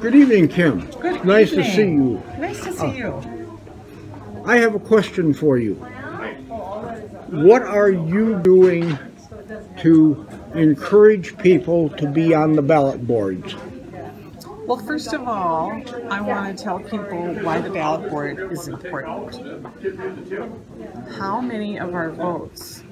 Good evening, Kim. Good nice to see you. Nice to see ah. you. I have a question for you. What are you doing to encourage people to be on the ballot boards? Well, first of all, I want to tell people why the ballot board is important. How many of our votes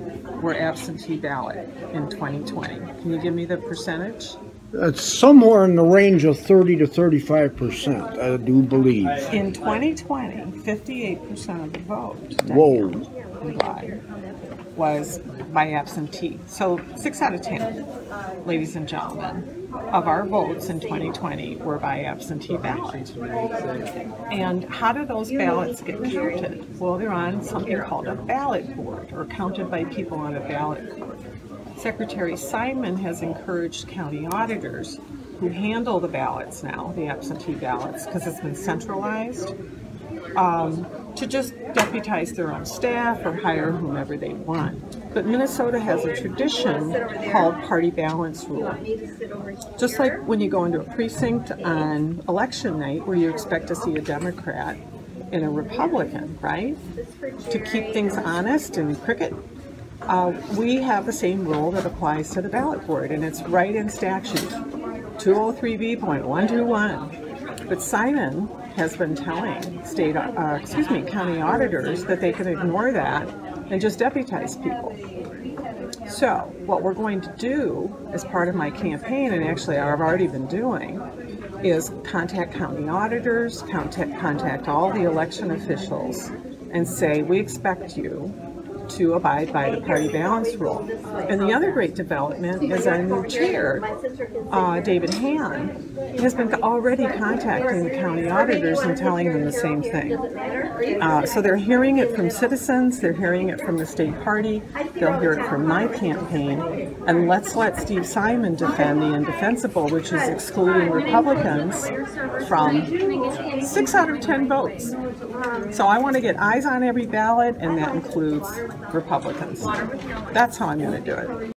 were absentee ballot in 2020? Can you give me the percentage? It's somewhere in the range of 30 to 35 percent, I do believe. In 2020, 58% of the vote Whoa. by was by absentee. So six out of 10, ladies and gentlemen, of our votes in 2020 were by absentee ballot. And how do those ballots get counted? Well, they're on something called a ballot board or counted by people on a ballot board. Secretary Simon has encouraged county auditors who handle the ballots now, the absentee ballots, because it's been centralized, um, to just deputize their own staff or hire whomever they want. But Minnesota has a tradition called party balance rule. Just like when you go into a precinct on election night where you expect to see a Democrat and a Republican, right? To keep things honest and cricket. Uh, we have the same rule that applies to the ballot board, and it's right in statute 203B.121. But Simon has been telling state, uh, excuse me, county auditors that they can ignore that and just deputize people. So, what we're going to do as part of my campaign, and actually I've already been doing, is contact county auditors, contact, contact all the election officials, and say, we expect you to abide by the party balance rule. And the other great development is our new chair, uh, David Hann, has been already contacting the county auditors and telling them the same thing. Uh, so they're hearing it from citizens, they're hearing it from the state party, they'll hear it from my campaign, and let's let Steve Simon defend the indefensible, which is excluding Republicans from six out of ten votes. So I want to get eyes on every ballot, and that includes Republicans. That's how I'm going to do it.